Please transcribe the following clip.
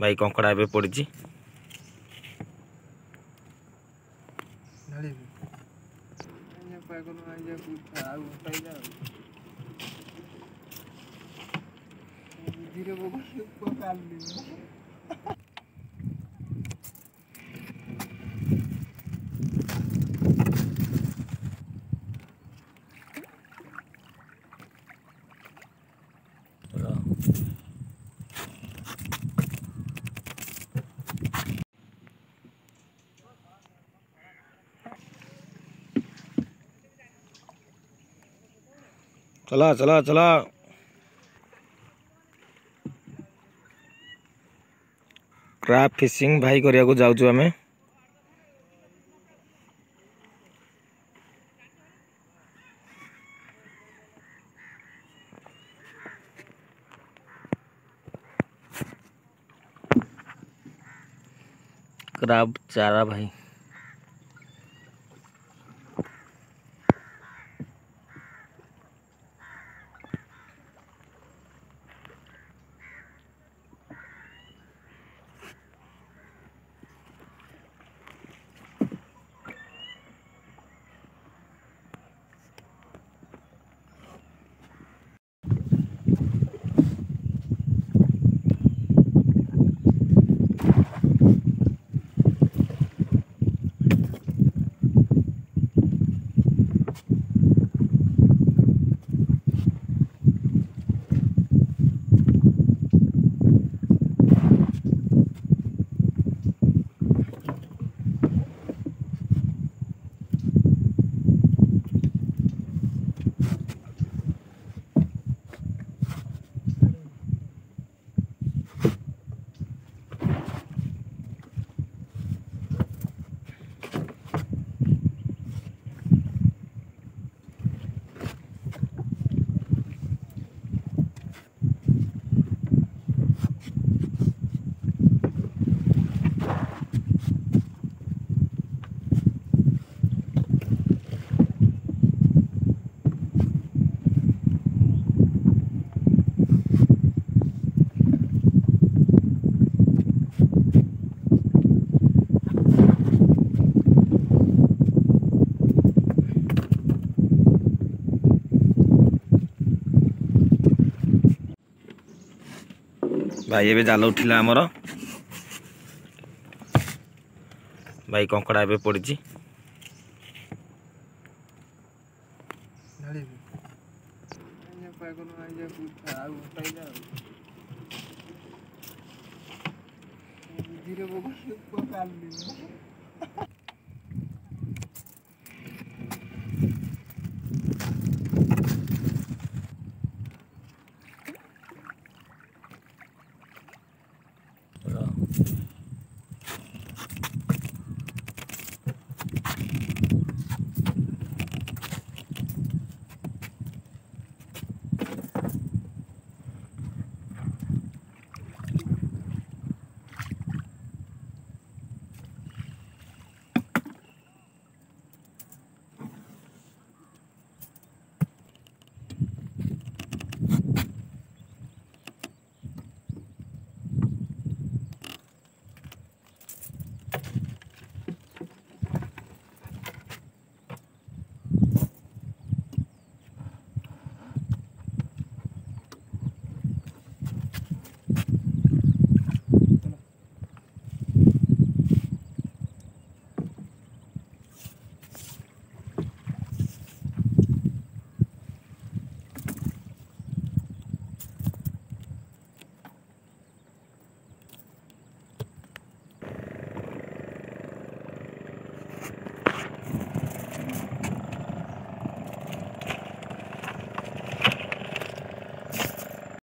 ଭାଇ କଙ୍କଡ଼ା ଏବେ ପଡ଼ିଛି ଧୀରେ चला चला चला क्राफ्ट फिशिंग भाई करने जाऊँ आम क्राफ्ट चारा भाई ভাই এবে জাল উঠিলা আমার ভাই কঙ্কড়া এবে পড়িছি ধীরে বলছি